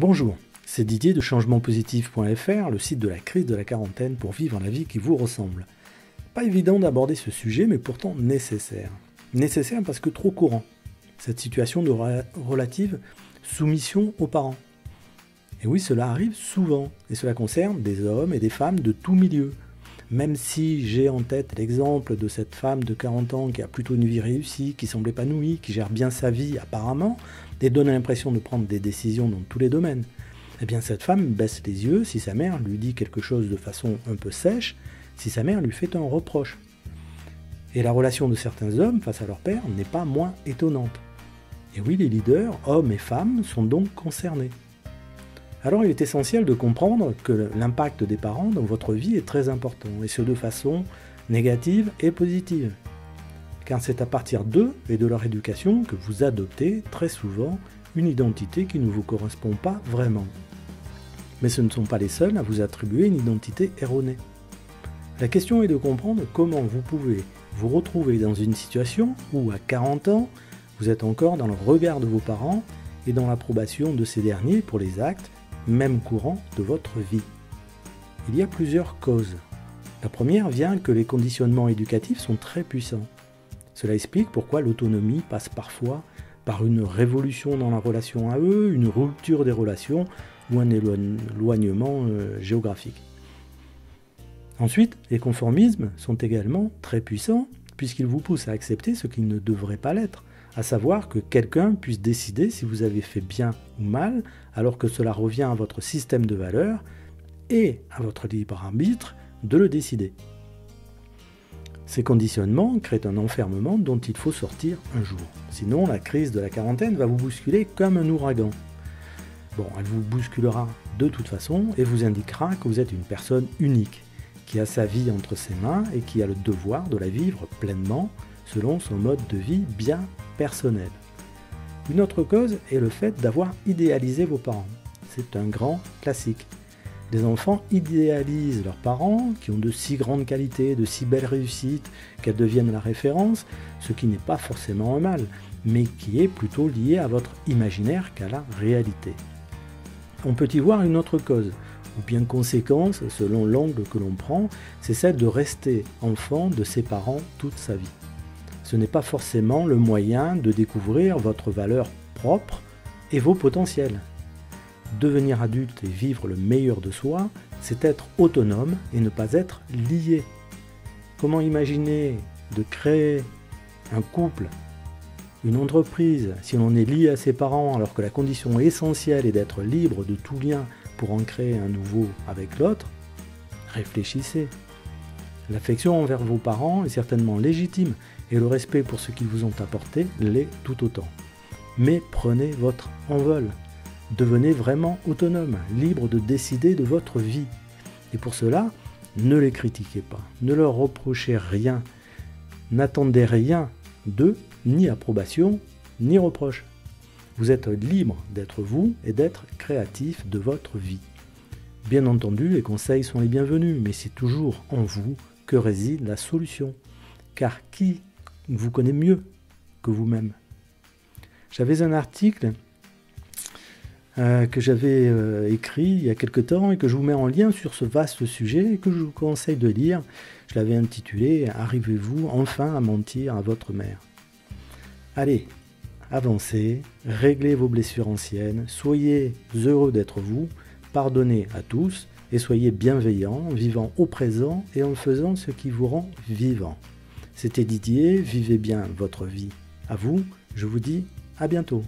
Bonjour, c'est Didier de changementpositif.fr, le site de la crise de la quarantaine pour vivre la vie qui vous ressemble. Pas évident d'aborder ce sujet, mais pourtant nécessaire. Nécessaire parce que trop courant. Cette situation de relative soumission aux parents. Et oui, cela arrive souvent, et cela concerne des hommes et des femmes de tout milieu. Même si j'ai en tête l'exemple de cette femme de 40 ans qui a plutôt une vie réussie, qui semble épanouie, qui gère bien sa vie apparemment, et donne l'impression de prendre des décisions dans tous les domaines, eh bien cette femme baisse les yeux si sa mère lui dit quelque chose de façon un peu sèche, si sa mère lui fait un reproche. Et la relation de certains hommes face à leur père n'est pas moins étonnante. Et oui, les leaders, hommes et femmes, sont donc concernés. Alors il est essentiel de comprendre que l'impact des parents dans votre vie est très important, et ce de façon négative et positive car c'est à partir d'eux et de leur éducation que vous adoptez très souvent une identité qui ne vous correspond pas vraiment. Mais ce ne sont pas les seuls à vous attribuer une identité erronée. La question est de comprendre comment vous pouvez vous retrouver dans une situation où à 40 ans, vous êtes encore dans le regard de vos parents et dans l'approbation de ces derniers pour les actes, même courants, de votre vie. Il y a plusieurs causes. La première vient que les conditionnements éducatifs sont très puissants. Cela explique pourquoi l'autonomie passe parfois par une révolution dans la relation à eux, une rupture des relations ou un éloignement euh, géographique. Ensuite, les conformismes sont également très puissants puisqu'ils vous poussent à accepter ce qui ne devrait pas l'être, à savoir que quelqu'un puisse décider si vous avez fait bien ou mal, alors que cela revient à votre système de valeurs et à votre libre arbitre de le décider. Ces conditionnements créent un enfermement dont il faut sortir un jour. Sinon, la crise de la quarantaine va vous bousculer comme un ouragan. Bon, elle vous bousculera de toute façon et vous indiquera que vous êtes une personne unique, qui a sa vie entre ses mains et qui a le devoir de la vivre pleinement selon son mode de vie bien Une autre cause est le fait d'avoir idéalisé vos parents. C'est un grand classique. Les enfants idéalisent leurs parents qui ont de si grandes qualités, de si belles réussites, qu'elles deviennent la référence, ce qui n'est pas forcément un mal, mais qui est plutôt lié à votre imaginaire qu'à la réalité. On peut y voir une autre cause, ou bien conséquence, selon l'angle que l'on prend, c'est celle de rester enfant de ses parents toute sa vie. Ce n'est pas forcément le moyen de découvrir votre valeur propre et vos potentiels. Devenir adulte et vivre le meilleur de soi, c'est être autonome et ne pas être lié. Comment imaginer de créer un couple, une entreprise, si l'on est lié à ses parents alors que la condition essentielle est d'être libre de tout lien pour en créer un nouveau avec l'autre? Réfléchissez. L'affection envers vos parents est certainement légitime et le respect pour ce qu'ils vous ont apporté l'est tout autant. Mais prenez votre envol. Devenez vraiment autonome, libre de décider de votre vie. Et pour cela, ne les critiquez pas, ne leur reprochez rien, n'attendez rien d'eux, ni approbation, ni reproche. Vous êtes libre d'être vous et d'être créatif de votre vie. Bien entendu, les conseils sont les bienvenus, mais c'est toujours en vous que réside la solution. Car qui vous connaît mieux que vous-même J'avais un article euh, que j'avais euh, écrit il y a quelque temps et que je vous mets en lien sur ce vaste sujet et que je vous conseille de lire. Je l'avais intitulé Arrivez-vous enfin à mentir à votre mère? Allez, avancez, réglez vos blessures anciennes, soyez heureux d'être vous, pardonnez à tous et soyez bienveillants, vivant au présent et en faisant ce qui vous rend vivant. C'était Didier, vivez bien votre vie. À vous, je vous dis à bientôt.